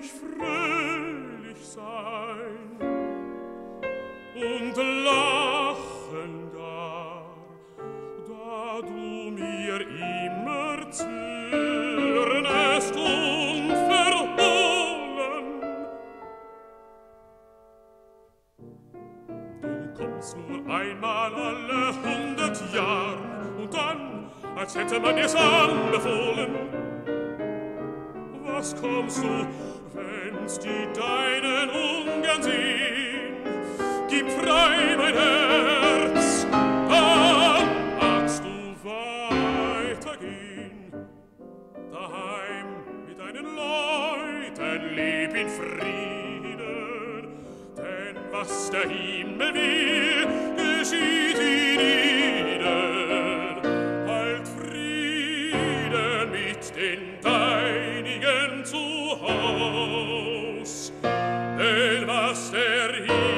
ich fröhlich sein und lachen gar, da du mir immer zürnest und verhohlen. Du kommst nur einmal alle hundert Jahr und dann, als hätte man dir's anbefohlen, was kommst du die deinen ungern sind? Gib frei mein Herz, dann magst du weitergehen. Daheim mit deinen Leuten leb in Frieden, denn was der Himmel will, geschieht in ihnen. Halt Frieden mit den Deinigen zu Hause. Schutz denn was der Himmel